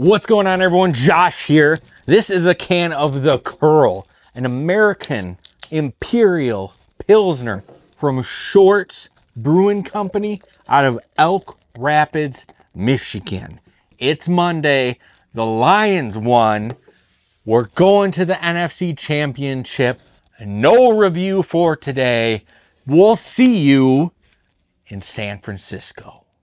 What's going on, everyone? Josh here. This is a can of the Curl, an American Imperial Pilsner from Shorts Brewing Company out of Elk Rapids, Michigan. It's Monday. The Lions won. We're going to the NFC Championship. No review for today. We'll see you in San Francisco.